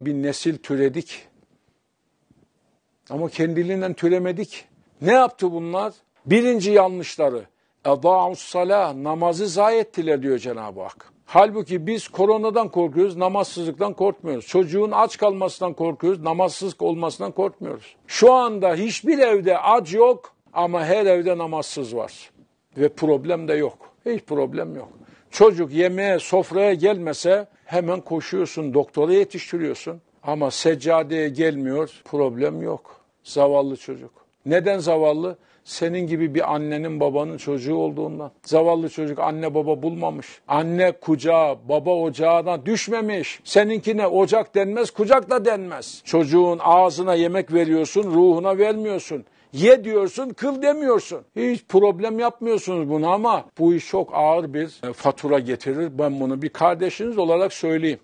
bir nesil türedik. Ama kendiliğinden türemedik. Ne yaptı bunlar? Birinci yanlışları. Edâ'us salah, namazı zayi ettiler diyor Cenab-ı Hak. Halbuki biz koronadan korkuyoruz, namazsızlıktan korkmuyoruz. Çocuğun aç kalmasından korkuyoruz, namazsız olmasından korkmuyoruz. Şu anda hiçbir evde aç yok ama her evde namazsız var. Ve problem de yok. Hiç problem yok. Çocuk yemeğe, sofraya gelmese hemen koşuyorsun, doktora yetiştiriyorsun. Ama seccadeye gelmiyor, problem yok. Zavallı çocuk. Neden zavallı? Senin gibi bir annenin babanın çocuğu olduğundan. Zavallı çocuk anne baba bulmamış. Anne kucağı, baba ocağına düşmemiş. Seninkine ocak denmez, kucak da denmez. Çocuğun ağzına yemek veriyorsun, ruhuna vermiyorsun. Ye diyorsun, kıl demiyorsun. Hiç problem yapmıyorsunuz bunu ama bu iş çok ağır bir fatura getirir. Ben bunu bir kardeşiniz olarak söyleyeyim.